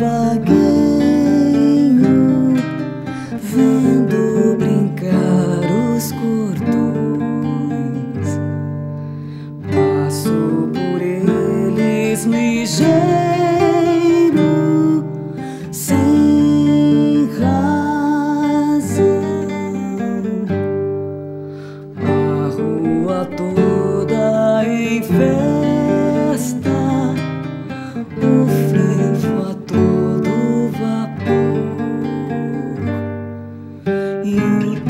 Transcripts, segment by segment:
vagueio, vendo brincar os cordões. Passo por eles ligeiro, sem razão. A rua toda em. you.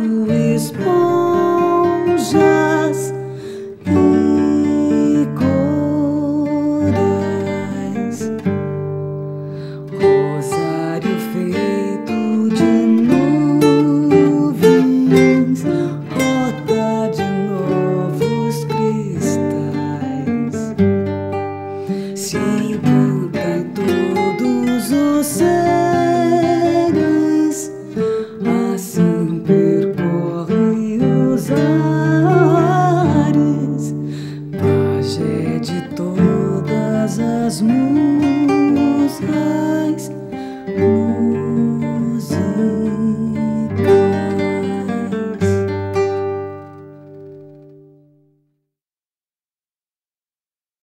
Sepulta todos os céus, assim percorre os ares, pajé de todas as músicas.